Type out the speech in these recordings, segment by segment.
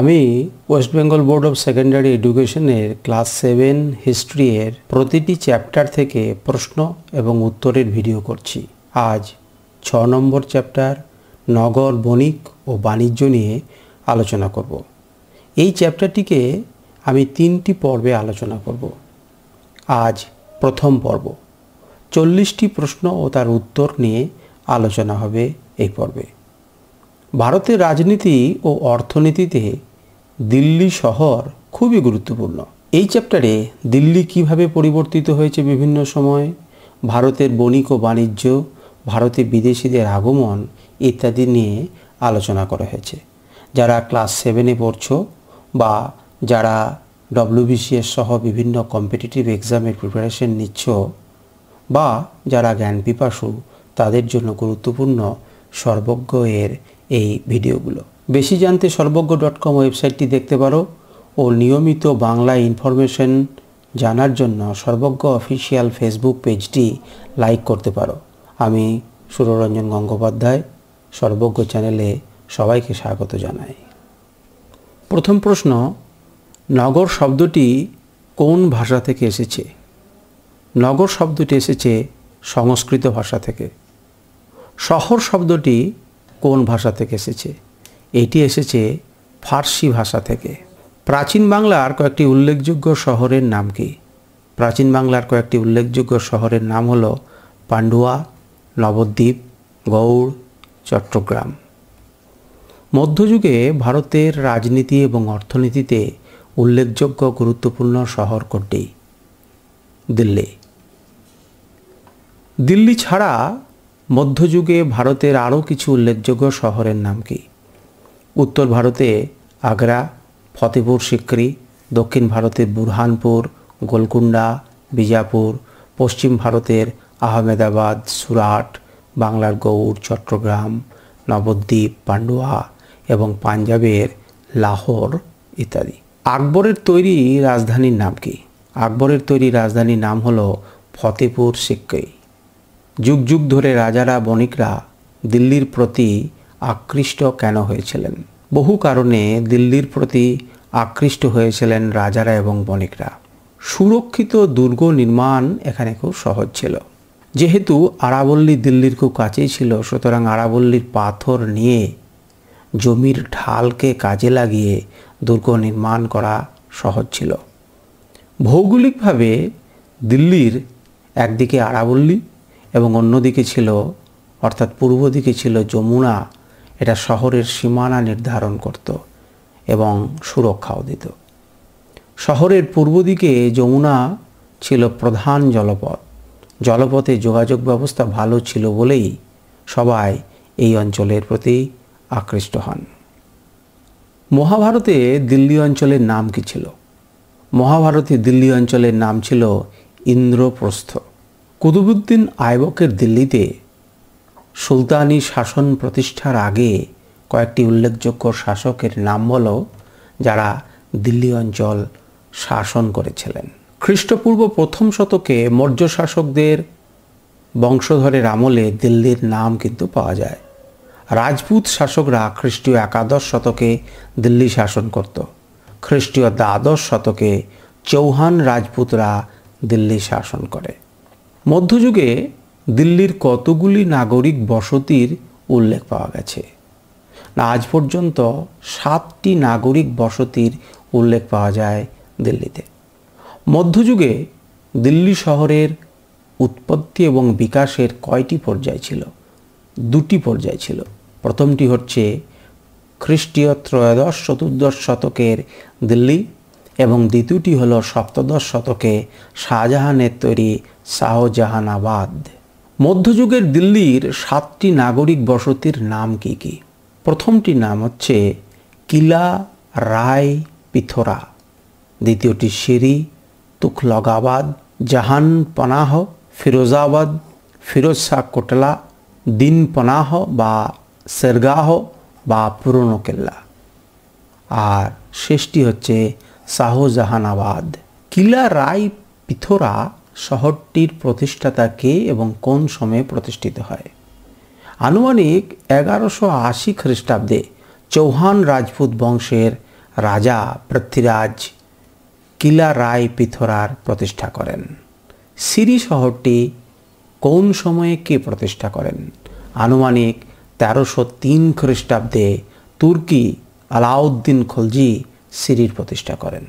আমি West Bengal Board of Secondary এডুকেশনের class seven history এর প্রতিটি চ্যাপ্টার থেকে প্রশ্ন এবং উত্তরের ভিডিও করছি। আজ ছ নম্বর চ্যাপ্টার নগর, বণিক ও বাণিজ্য নিয়ে আলোচনা করব। এই চ্যাপ্টারটিকে আমি তিনটি পর্বে আলোচনা করব। আজ প্রথম পর্ব। চল্লিশটি প্রশ্ন ও তার উত্তর নিয়ে আলোচনা হবে এই পর্বে। ভারতের রাজনীতি ও অর্থনীতিতে দিল্লি শহর খুবই গুরুত্বপূর্ণ। এই চ্যাপ্টারে দিল্লি কীভাবে পরিবর্তিত হয়েছে বিভিন্ন সময়, ভারতের বণিক ও বাণিজ্য, ভারতে বিদেশিদের আগমন ইত্যাদি নিয়ে আলোচনা করা হয়েছে। যারা ক্লাস সেভেনে পড়ছ বা যারা ডব্লিউবিসিএস সহ বিভিন্ন কম্পিটিটিভ এক্সামের প্রিপারেশন নিচ্ছ বা যারা জ্ঞান পিপাসু, তাদের জন্য গুরুত্বপূর্ণ সর্বজ্ঞ এর এই ভিডিওগুলো বেশি জানতে সর্বজ্ঞ ডট কম ওয়েবসাইটটি দেখতে পারো ও নিয়মিত বাংলা ইনফরমেশন জানার জন্য সর্বজ্ঞ অফিসিয়াল ফেসবুক পেজটি লাইক করতে পারো। আমি সুররঞ্জন গঙ্গোপাধ্যায়, সর্বজ্ঞ চ্যানেলে সবাইকে স্বাগত জানাই। প্রথম প্রশ্ন, নগর শব্দটি কোন ভাষা থেকে এসেছে? নগর শব্দটি এসেছে সংস্কৃত ভাষা থেকে। শহর শব্দটি কোন ভাষা থেকে এসেছে? এটি এসেছে ফার্সি ভাষা থেকে। প্রাচীন বাংলার কয়েকটি উল্লেখযোগ্য শহরের নাম কি? প্রাচীন বাংলার কয়েকটি উল্লেখযোগ্য শহরের নাম হল পান্ডুয়া, নবদ্বীপ, গৌড়, চট্টগ্রাম। মধ্যযুগে ভারতের রাজনীতি এবং অর্থনীতিতে উল্লেখযোগ্য গুরুত্বপূর্ণ শহর কোনটি? দিল্লি। দিল্লি ছাড়া মধ্যযুগে ভারতের আরও কিছু উল্লেখযোগ্য শহরের নাম কি? উত্তর ভারতে আগ্রা ফতেপুর সিক্রি, দক্ষিণ ভারতের বুরহানপুর গোলকুন্ডা বিজাপুর, পশ্চিম ভারতের আহমেদাবাদ, সুরাট, বাংলার গৌড়, চট্টগ্রাম, নবদ্বীপ, পান্ডুয়া এবং পাঞ্জাবের লাহোর ইত্যাদি। আকবরের তৈরি রাজধানীর নাম কি? আকবরের তৈরি রাজধানীর নাম হলো ফতেপুর সিক্রি। যুগ যুগ ধরে রাজারা, বণিকরা দিল্লির প্রতি আকৃষ্ট কেন হয়েছিলেন? বহু কারণে দিল্লির প্রতি আকৃষ্ট হয়েছিলেন রাজারা এবং বণিকরা। সুরক্ষিত দুর্গ নির্মাণ এখানে খুব সহজ ছিল। যেহেতু আরাবল্লী দিল্লির খুব কাছেই ছিল, সুতরাং আরাবল্লীর পাথর নিয়ে জমির ঢালকে কাজে লাগিয়ে দুর্গ নির্মাণ করা সহজ ছিল। ভৌগোলিকভাবে দিল্লির একদিকে আরাবল্লী এবং অন্যদিকে ছিল, অর্থাৎ পূর্ব দিকে ছিল যমুনা এটা শহরের সীমানা নির্ধারণ করত এবং সুরক্ষাও দিত। শহরের পূর্ব দিকে যমুনা ছিল প্রধান জলপথ। জলপথে যোগাযোগ ব্যবস্থা ভালো ছিল বলেই সবাই এই অঞ্চলের প্রতি আকৃষ্ট হন। মহাভারতে দিল্লি অঞ্চলের নাম কি ছিল? মহাভারতে দিল্লি অঞ্চলের নাম ছিল ইন্দ্রপ্রস্থ। কুতুবুদ্দিন আইবকের দিল্লিতে সুলতানি শাসন প্রতিষ্ঠার আগে কয়েকটি উল্লেখযোগ্য শাসকের নাম হল, যারা দিল্লি অঞ্চল শাসন করেছিলেন। খ্রিস্টপূর্ব প্রথম শতকে মৌর্য শাসকদের বংশধরের আমলে দিল্লির নাম কিন্তু পাওয়া যায়। রাজপুত শাসকরা খ্রিস্টীয় একাদশ শতকে দিল্লি শাসন করত। খ্রিস্টীয় দ্বাদশ শতকে চৌহান রাজপুতরা দিল্লি শাসন করে। মধ্যযুগে দিল্লির কতগুলি নাগরিক বসতির উল্লেখ পাওয়া গেছে। না, আজ পর্যন্ত সাতটি নাগরিক বসতির উল্লেখ পাওয়া যায় দিল্লিতে। মধ্যযুগে দিল্লি শহরের উৎপত্তি এবং বিকাশের কয়টি পর্যায় ছিল? দুটি পর্যায় ছিল। প্রথমটি হচ্ছে খ্রিস্টীয় ত্রয়োদশ চতুর্দশ শতকের দিল্লি এবং দ্বিতীয়টি হল সপ্তদশ শতকে শাহজাহানের তৈরি শাহজাহানাবাদ। মধ্যযুগের দিল্লির সাতটি নাগরিক বসতির নাম কি কি? প্রথমটি নাম হচ্ছে কিলা রায় পিথোরা। দ্বিতীয়টি সিরি, তুখলগাবাদ জাহান পনাহ ফিরোজাবাদ ফিরোজ শাহ কোটলা দিন পনাহ বা সেরগাহ বা পুরনো কেল্লা আর শেষটি হচ্ছে শাহজাহানাবাদ। কিলা রায় পিথোরা শহরটির প্রতিষ্ঠাতা কে এবং কোন সময়ে প্রতিষ্ঠিত হয়? আনুমানিক এগারোশো আশি খ্রিস্টাব্দে চৌহান রাজপুত বংশের রাজা পৃথ্বীরাজ কিলা রায় পিথরার প্রতিষ্ঠা করেন। সিরি শহরটি কোন সময়ে কে প্রতিষ্ঠা করেন? আনুমানিক তেরোশো তিন খ্রিস্টাব্দে তুর্কি আলাউদ্দিন খলজি সিরির প্রতিষ্ঠা করেন।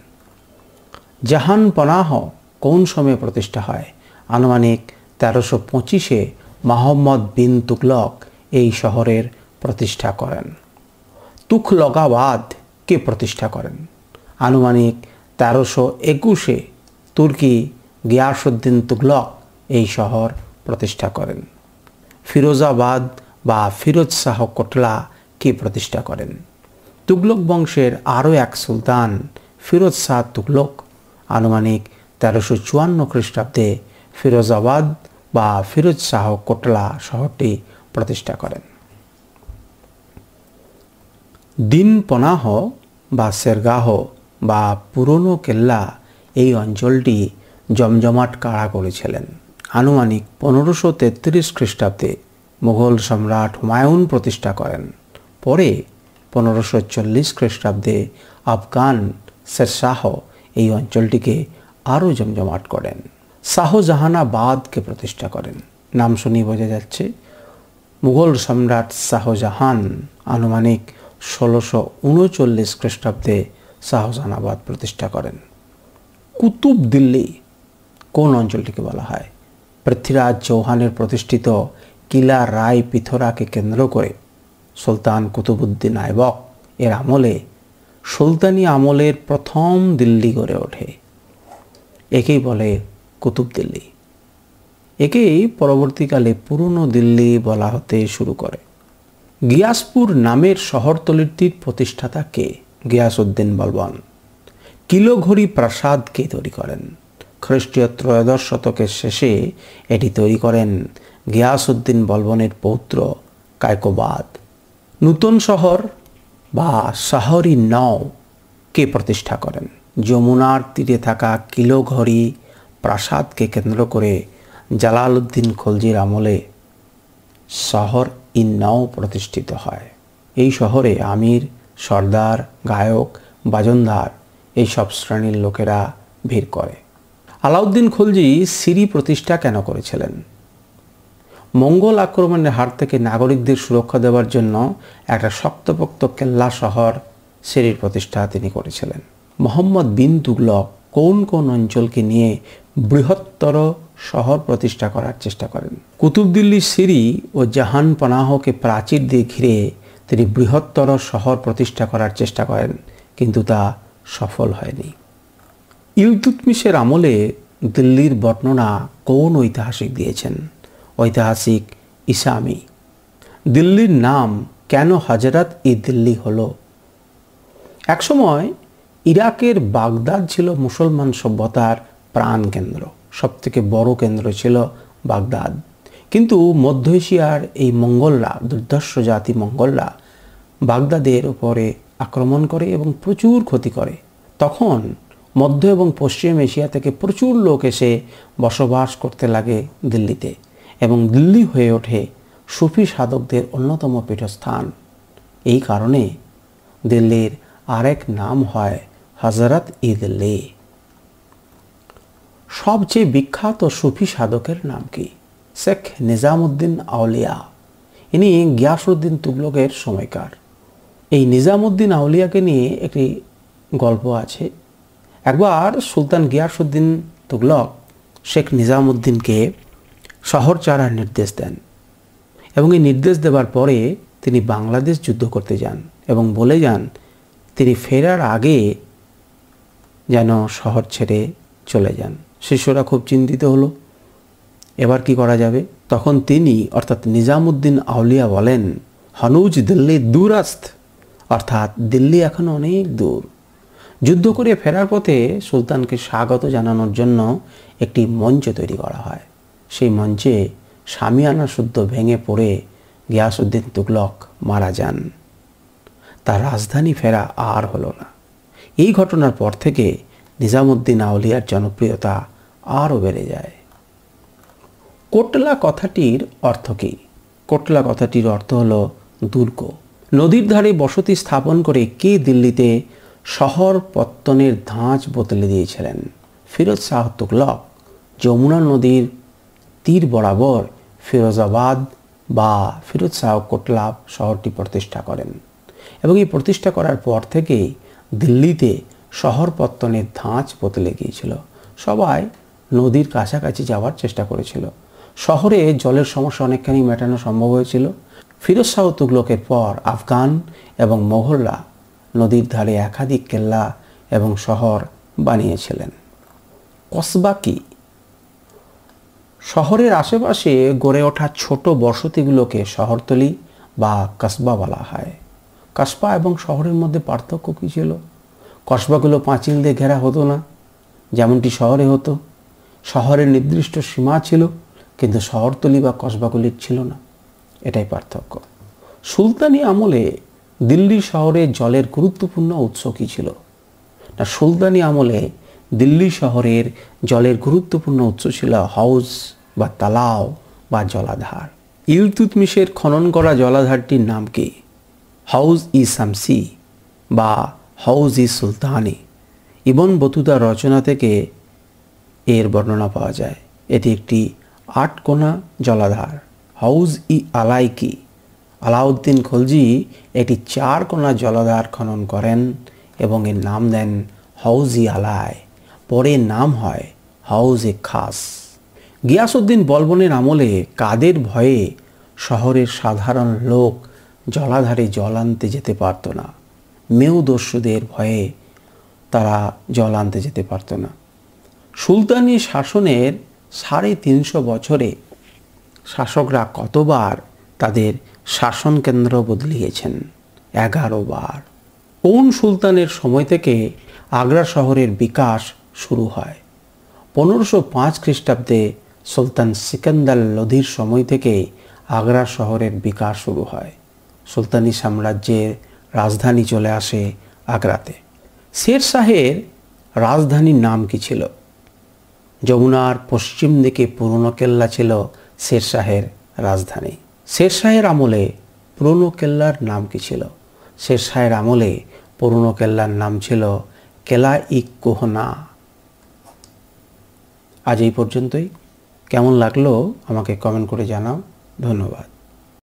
জাহান পনাহ কোন সময়ে প্রতিষ্ঠা হয়? আনুমানিক তেরোশো পঁচিশে মোহাম্মদ বিন তুগলক এই শহরের প্রতিষ্ঠা করেন। তুখলগাবাদ কে প্রতিষ্ঠা করেন? আনুমানিক তেরোশো একুশে তুর্কি গিয়াসুদ্দিন তুগলক এই শহর প্রতিষ্ঠা করেন। ফিরোজাবাদ বা ফিরোজ শাহ কোটলা কে প্রতিষ্ঠা করেন? তুগলক বংশের আরও এক সুলতান ফিরোজ শাহ তুগলক আনুমানিক তেরোশো চুয়ান্ন খ্রিস্টাব্দে ফিরোজাবাদ বা ফিরোজ শাহ কোটলা শহরটি প্রতিষ্ঠা করেন। দিন পনাহ বা সেরগাহ বা পুরনো কেল্লা এই অঞ্চলটি জমজমাট কাড়া করেছিলেন আনুমানিক পনেরোশো তেত্রিশ খ্রিস্টাব্দে মুঘল সম্রাট হুমায়ুন প্রতিষ্ঠা করেন। পরে পনেরোশো চল্লিশ খ্রিস্টাব্দে আফগান শেরশাহ এই অঞ্চলটিকে আরও জমজমাট করেন। শাহজাহানাবাদকে প্রতিষ্ঠা করেন। নাম শুনি বোঝা যাচ্ছে, মুঘল সম্রাট শাহজাহান আনুমানিক ষোলোশো উনচল্লিশ খ্রিস্টাব্দে শাহজাহানাবাদ প্রতিষ্ঠা করেন। কুতুব দিল্লি কোন অঞ্চলটিকে বলা হয়? পৃথ্বীরাজ চৌহানের প্রতিষ্ঠিত কিলা রায় পিথরাকে কেন্দ্র করে সুলতান কুতুবুদ্দিন আইবক এর আমলে সুলতানি আমলের প্রথম দিল্লি গড়ে ওঠে। একেই বলে কুতুব দিল্লি। একেই পরবর্তীকালে পুরনো দিল্লি বলা হতে শুরু করে। গিয়াসপুর নামের শহরতলিটির প্রতিষ্ঠাতা কে? গিয়াসউদ্দিন বলবন কিলোঘড়ি প্রাসাদ কে তৈরি করেন? খ্রিস্টীয় ত্রয়োদশ শতকের শেষে এটি তৈরি করেন গিয়াসউদ্দিন বলবনের পৌত্র কায়কোবাদ। নূতন শহর বা শহরি নও কে প্রতিষ্ঠা করেন? যমুনার তীরে থাকা কিলোঘরি প্রাসাদকে কেন্দ্র করে জালালউদ্দিন খলজির আমলে শহর ইন্নাও প্রতিষ্ঠিত হয়। এই শহরে আমির, সর্দার, গায়ক, বাজনদার এইসব শ্রেণির লোকেরা ভিড় করে। আলাউদ্দিন খলজি সিরি প্রতিষ্ঠা কেন করেছিলেন? মঙ্গল আক্রমণের হাত থেকে নাগরিকদের সুরক্ষা দেওয়ার জন্য একটা শক্তপোক্ত কেল্লা শহর সিরির প্রতিষ্ঠা তিনি করেছিলেন। মোহাম্মদ বিন তুগলক কোন কোন অঞ্চলকে নিয়ে বৃহত্তর শহর প্রতিষ্ঠা করার চেষ্টা করেন? কুতুবদিল্লি সিরি ও জাহান পনাহকে প্রাচীর দিয়ে ঘিরে তিনি বৃহত্তর শহর প্রতিষ্ঠা করার চেষ্টা করেন, কিন্তু তা সফল হয়নি। ইলতুতমিশের আমলে দিল্লির বর্ণনা কোন ঐতিহাসিক দিয়েছেন? ঐতিহাসিক ইসামি। দিল্লির নাম কেন হজরত ই দিল্লি হলো একসময় ইরাকের বাগদাদ ছিল মুসলমান সভ্যতার প্রাণ কেন্দ্র, সবথেকে বড় কেন্দ্র ছিল বাগদাদ। কিন্তু মধ্য এশিয়ার এই মঙ্গলরা, দুর্ধর্ষ জাতি মঙ্গলরা বাগদাদের উপরে আক্রমণ করে এবং প্রচুর ক্ষতি করে। তখন মধ্য এবং পশ্চিম এশিয়া থেকে প্রচুর লোক এসে বসবাস করতে লাগে দিল্লিতে এবং দিল্লি হয়ে ওঠে সুফি সাধকদের অন্যতম পীঠস্থান। এই কারণে দিল্লির আরেক নাম হয় হজরত দিল্লি সবচেয়ে বিখ্যাত সুফি সাধকের নাম কি? শেখ নিজামুদ্দিন আউলিয়া। ইনি গিয়াসুদ্দিন তুগলকের সময়কার। এই নিজামুদ্দিন আউলিয়াকে নিয়ে একটি গল্প আছে। একবার সুলতান গিয়াসুদ্দিন তুগলক শেখ নিজামুদ্দিনকে শহর চারার নির্দেশ দেন এবং এই নির্দেশ দেওয়ার পরে তিনি বাংলাদেশ যুদ্ধ করতে যান এবং বলে যান তিনি ফেরার আগে যেন শহর ছেড়ে চলে যান। শিষ্যরা খুব চিন্তিত হলো। এবার কি করা যাবে? তখন তিনি, অর্থাৎ নিজামুদ্দিন আউলিয়া বলেন, হনুজ দিল্লি দূরাস্ত অর্থাৎ দিল্লি এখন অনেক দূর। যুদ্ধ করে ফেরার পথে সুলতানকে স্বাগত জানানোর জন্য একটি মঞ্চ তৈরি করা হয়। সেই মঞ্চে সামিয়ানা শুদ্ধ ভেঙে পড়ে গিয়াসুদ্দিন তুগলক মারা যান। তার রাজধানী ফেরা আর হলো না। এই ঘটনার পর থেকে নিজামুদ্দিন আউলিয়ার জনপ্রিয়তা আরও বেড়ে যায়। কোটলা কথাটির অর্থ কী? কোটলা কথাটির অর্থ হল দুর্গ। নদীর ধারে বসতি স্থাপন করে কে দিল্লিতে শহর পত্তনের ধাঁচ বদলে দিয়েছিলেন? ফিরোজ শাহ তুগলক, যমুনা নদীর তীর বরাবর ফিরোজাবাদ বা ফিরোজ শাহ কোটলা শহরটি প্রতিষ্ঠা করেন। এবং এই প্রতিষ্ঠা করার পর থেকেই দিল্লিতে শহর পত্তনের ধাঁচ বদলে গিয়েছিল সবাই নদীর কাছাকাছি যাওয়ার চেষ্টা করেছিল। শহরে জলের সমস্যা অনেকখানি মেটানো সম্ভব হয়েছিল। ফিরোজ শাহ তুগলকের পর আফগান এবং মোঘলরা নদীর ধারে একাধিক কেল্লা এবং শহর বানিয়েছিলেন। কসবা কি? শহরের আশেপাশে গড়ে ওঠা ছোট বসতিগুলোকে শহরতলি বা কসবা বলা হয়। কসবা এবং শহরের মধ্যে পার্থক্য কী ছিল? কসবাগুলো পাঁচিল দিয়ে ঘেরা হতো না, যেমনটি শহরে হতো। শহরের নির্দিষ্ট সীমা ছিল, কিন্তু শহরতলি বা কসবাগুলির ছিল না। এটাই পার্থক্য। সুলতানি আমলে দিল্লি শহরে জলের গুরুত্বপূর্ণ উৎস কী ছিল? না, সুলতানি আমলে দিল্লি শহরের জলের গুরুত্বপূর্ণ উৎস ছিল হাউস বা তালাও বা জলাধার। ইলতুতমিশের খনন করা জলাধারটির নাম কি? হাউজ ই শামসি বা হাউজ ই সুলতানি। ইবন বতুদা রচনা থেকে এর বর্ণনা পাওয়া যায়। এটি একটি আটকোনা জলাধার, হাউজ ই আলাইকি। আলাউদ্দিন খলজি এটি চার কোনা জলাধার খনন করেন এবং এর নাম দেন হাউজ ই আলাই। পরে নাম হয় হাউজ এ খাস। গিয়াসুদ্দিন বলবনের আমলে কাদের ভয়ে শহরের সাধারণ লোক জলাধারে জল আনতে যেতে পারত না। মেউদস্যুদের ভয়ে তারা জল আনতে যেতে পারত না। সুলতানি শাসনের সাড়ে তিনশো বছরে শাসকরা কতবার তাদের শাসন কেন্দ্র বদলিয়েছেন? এগারো বার। কোন সুলতানের সময় থেকে আগ্রা শহরের বিকাশ শুরু হয়? পনেরোশো পাঁচ খ্রিস্টাব্দে সুলতান সিকান্দার লোধির সময় থেকে আগ্রা শহরের বিকাশ শুরু হয়। সুলতানি সাম্রাজ্যের রাজধানী চলে আসে আগ্রাতে। শের শাহের রাজধানীর নাম কি ছিল? যমুনার পশ্চিম দিকে পুরনো কেল্লা ছিল শের শাহের রাজধানী। শের শাহের আমলে পুরনো কেল্লার নাম কি ছিল? শের শাহের আমলে পুরনো কেল্লার নাম ছিল কেলা ই কোহনা। আজ এই পর্যন্তই। কেমন লাগল আমাকে কমেন্ট করে জানাও। ধন্যবাদ।